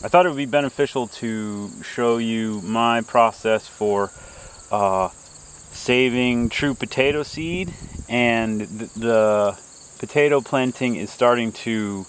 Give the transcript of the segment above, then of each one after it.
I thought it would be beneficial to show you my process for uh, saving true potato seed and th the potato planting is starting to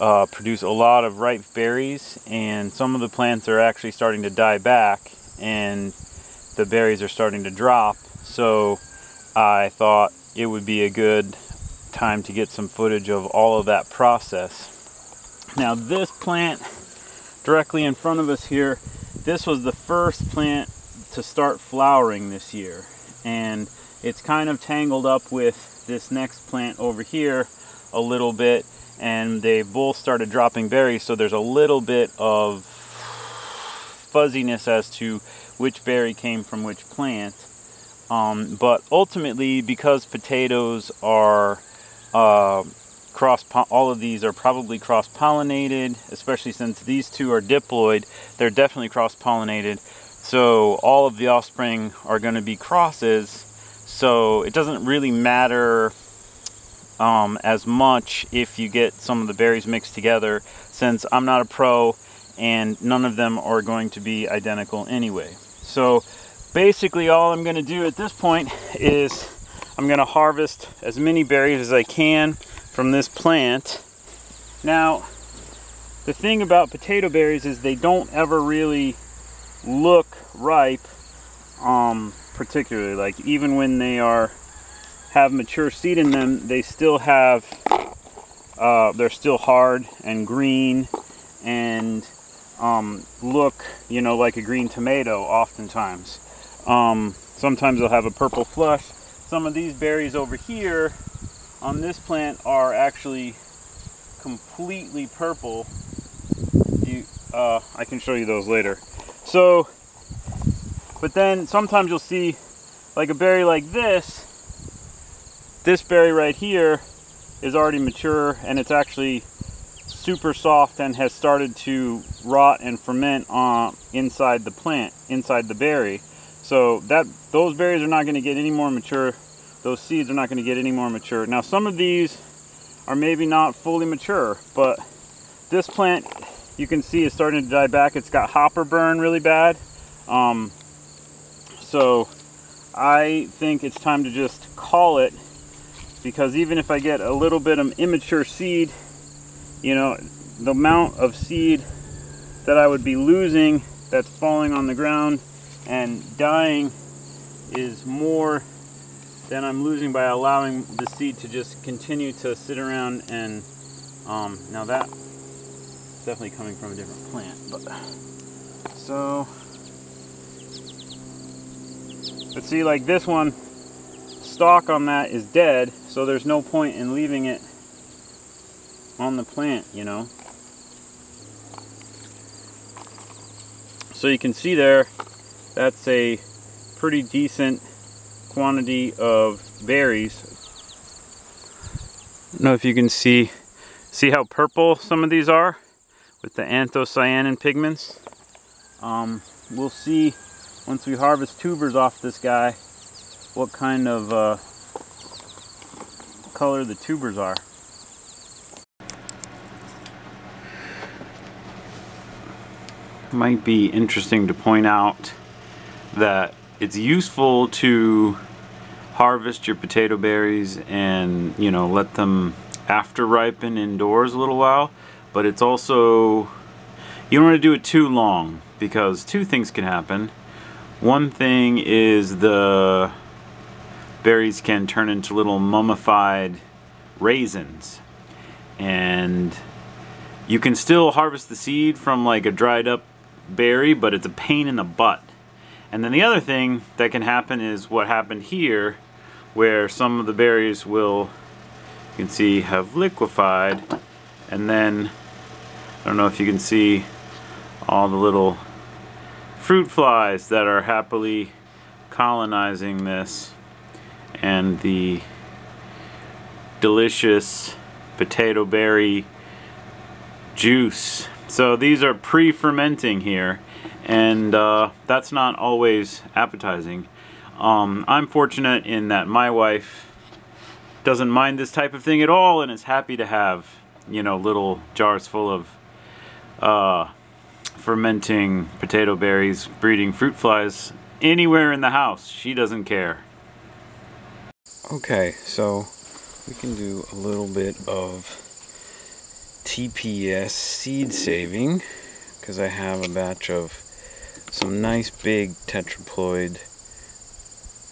uh, produce a lot of ripe berries and some of the plants are actually starting to die back and the berries are starting to drop so I thought it would be a good time to get some footage of all of that process. Now this plant directly in front of us here, this was the first plant to start flowering this year and it's kind of tangled up with this next plant over here a little bit and they both started dropping berries so there's a little bit of fuzziness as to which berry came from which plant. Um, but ultimately because potatoes are uh, cross all of these are probably cross pollinated especially since these two are diploid they're definitely cross pollinated so all of the offspring are going to be crosses so it doesn't really matter um, as much if you get some of the berries mixed together since I'm not a pro and none of them are going to be identical anyway. So basically all I'm going to do at this point is I'm going to harvest as many berries as I can from this plant. Now the thing about potato berries is they don't ever really look ripe um, particularly like even when they are have mature seed in them, they still have, uh, they're still hard and green and um, look, you know, like a green tomato oftentimes. Um, sometimes they'll have a purple flush. Some of these berries over here on this plant are actually completely purple. You, uh, I can show you those later. So, but then sometimes you'll see like a berry like this this berry right here is already mature and it's actually super soft and has started to rot and ferment uh, inside the plant, inside the berry. So that those berries are not going to get any more mature. Those seeds are not going to get any more mature. Now some of these are maybe not fully mature, but this plant you can see is starting to die back. It's got hopper burn really bad. Um, so I think it's time to just call it because even if I get a little bit of immature seed, you know, the amount of seed that I would be losing that's falling on the ground and dying is more than I'm losing by allowing the seed to just continue to sit around and um, now that definitely coming from a different plant but so but see like this one stalk on that is dead so there's no point in leaving it on the plant, you know. So you can see there, that's a pretty decent quantity of berries. I don't know if you can see, see how purple some of these are with the anthocyanin pigments. Um, we'll see once we harvest tubers off this guy what kind of uh, color the tubers are. Might be interesting to point out that it's useful to harvest your potato berries and you know let them after ripen indoors a little while but it's also you don't want to do it too long because two things can happen one thing is the berries can turn into little mummified raisins. And you can still harvest the seed from like a dried up berry, but it's a pain in the butt. And then the other thing that can happen is what happened here, where some of the berries will, you can see, have liquefied. And then, I don't know if you can see all the little fruit flies that are happily colonizing this and the delicious potato berry juice. So these are pre-fermenting here and uh, that's not always appetizing. Um, I'm fortunate in that my wife doesn't mind this type of thing at all and is happy to have you know little jars full of uh, fermenting potato berries, breeding fruit flies anywhere in the house. She doesn't care. Okay, so we can do a little bit of TPS seed saving because I have a batch of some nice big tetraploid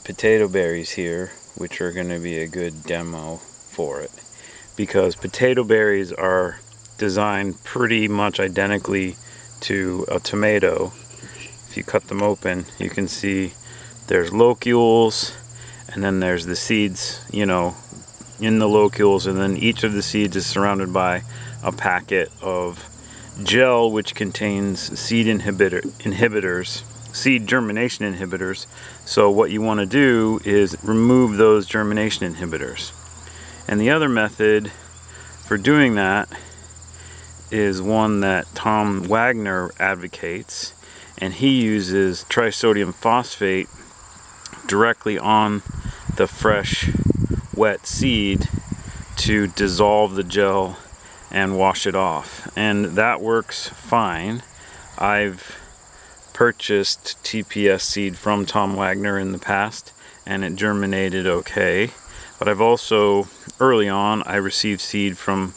potato berries here which are going to be a good demo for it because potato berries are designed pretty much identically to a tomato. If you cut them open, you can see there's locules and then there's the seeds, you know, in the locules and then each of the seeds is surrounded by a packet of gel which contains seed inhibitor inhibitors, seed germination inhibitors. So what you want to do is remove those germination inhibitors. And the other method for doing that is one that Tom Wagner advocates, and he uses trisodium phosphate directly on the fresh, wet seed to dissolve the gel and wash it off. And that works fine. I've purchased TPS seed from Tom Wagner in the past, and it germinated okay. But I've also, early on, I received seed from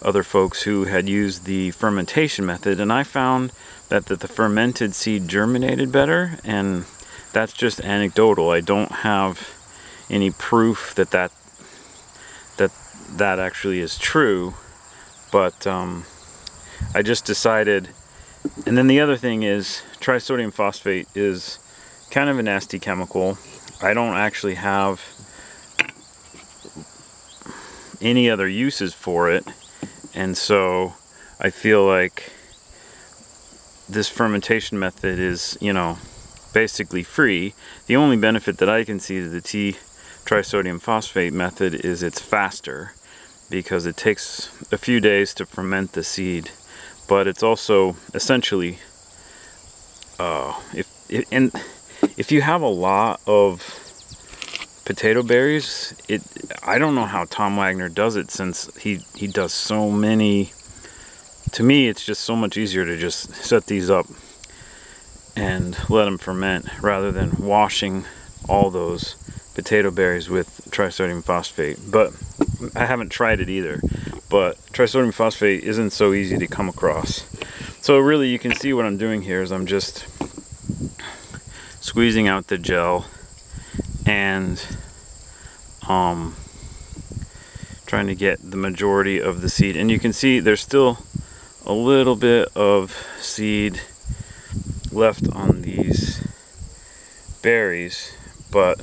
other folks who had used the fermentation method and I found that, that the fermented seed germinated better and that's just anecdotal. I don't have any proof that that that, that actually is true but um, I just decided and then the other thing is trisodium phosphate is kind of a nasty chemical. I don't actually have any other uses for it and so I feel like this fermentation method is, you know, basically free. The only benefit that I can see to the T trisodium phosphate method is it's faster because it takes a few days to ferment the seed, but it's also essentially, uh, if, and if you have a lot of potato berries, it I don't know how Tom Wagner does it since he he does so many. To me, it's just so much easier to just set these up and let them ferment rather than washing all those potato berries with trisodium phosphate. But I haven't tried it either. But trisodium phosphate isn't so easy to come across. So really you can see what I'm doing here is I'm just squeezing out the gel and um, trying to get the majority of the seed. And you can see there's still a little bit of seed left on these berries, but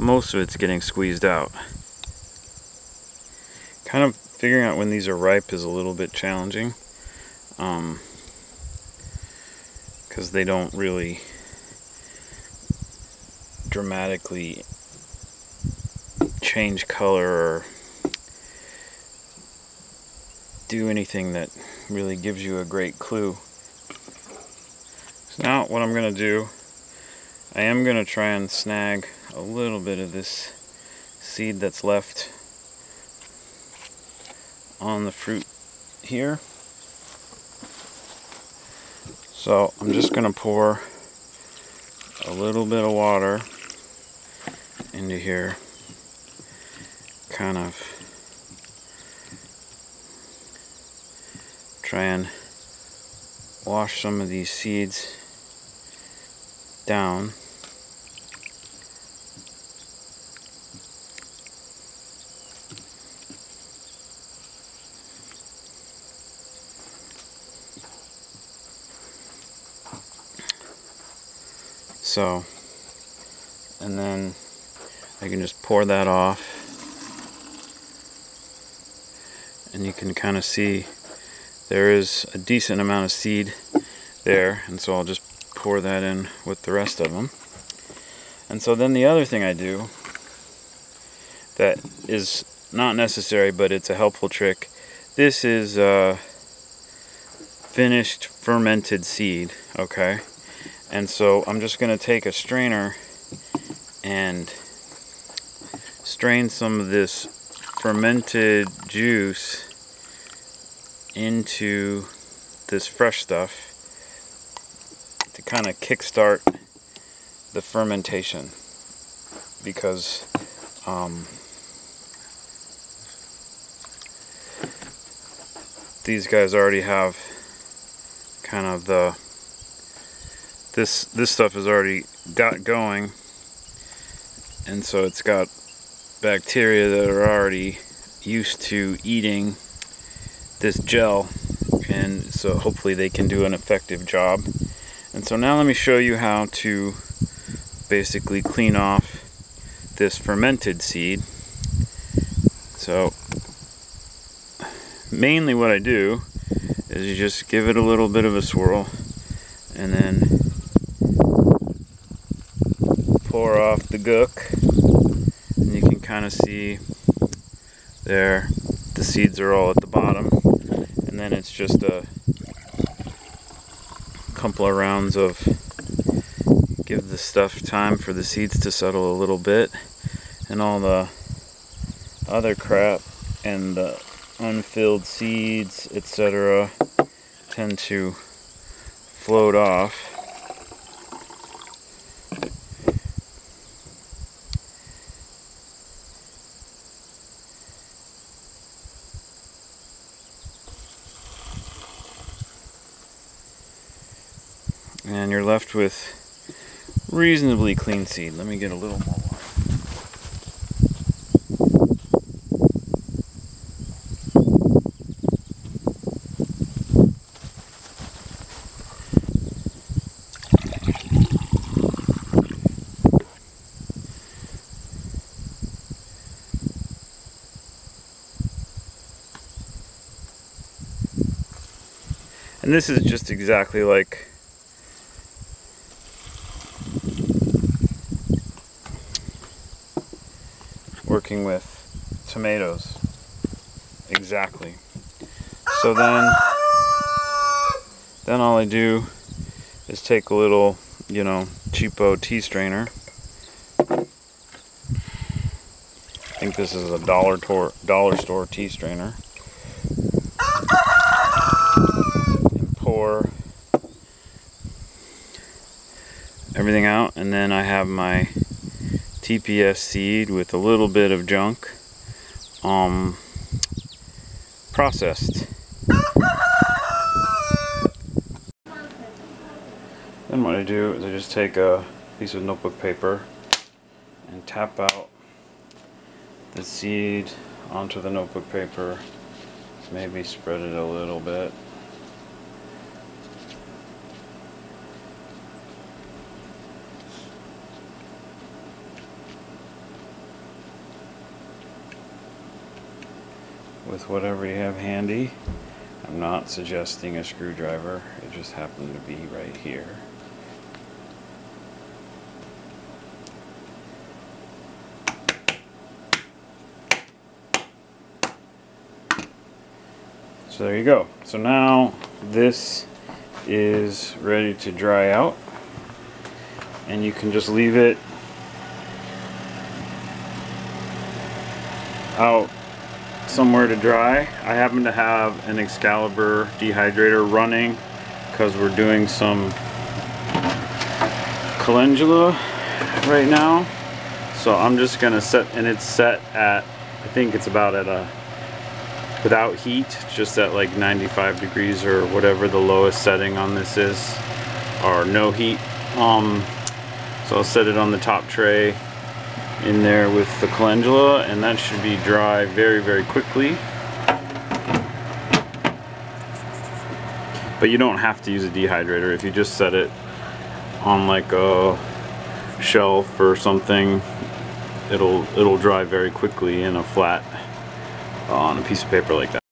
most of it's getting squeezed out. Kind of figuring out when these are ripe is a little bit challenging because um, they don't really dramatically change color or do anything that really gives you a great clue. So now what I'm going to do, I am going to try and snag a little bit of this seed that's left on the fruit here. So I'm just going to pour a little bit of water into here kind of try and wash some of these seeds down. So and then I can just pour that off. And you can kind of see there is a decent amount of seed there and so I'll just pour that in with the rest of them and so then the other thing I do that is not necessary but it's a helpful trick. This is uh, finished fermented seed okay? And so I'm just going to take a strainer and strain some of this fermented juice into this fresh stuff kind of kickstart the fermentation because um, these guys already have kind of the this this stuff has already got going. And so it's got bacteria that are already used to eating this gel. And so hopefully they can do an effective job and so now let me show you how to basically clean off this fermented seed. So mainly what I do is you just give it a little bit of a swirl and then pour off the gook. And you can kind of see there the seeds are all at the bottom. And then it's just a couple of rounds of give the stuff time for the seeds to settle a little bit and all the other crap and the unfilled seeds etc tend to float off and you're left with reasonably clean seed. Let me get a little more. And this is just exactly like working with tomatoes. Exactly. So then, then all I do is take a little, you know, cheapo tea strainer. I think this is a dollar, dollar store tea strainer. And pour everything out and then I have my TPS seed with a little bit of junk um, processed. Then what I do is I just take a piece of notebook paper and tap out the seed onto the notebook paper. Maybe spread it a little bit. With whatever you have handy. I'm not suggesting a screwdriver, it just happened to be right here. So there you go. So now this is ready to dry out and you can just leave it out somewhere to dry. I happen to have an Excalibur dehydrator running because we're doing some calendula right now. So I'm just gonna set, and it's set at, I think it's about at a, without heat, just at like 95 degrees or whatever the lowest setting on this is, or no heat. Um, so I'll set it on the top tray in there with the calendula and that should be dry very very quickly. But you don't have to use a dehydrator. If you just set it on like a shelf or something it'll it'll dry very quickly in a flat uh, on a piece of paper like that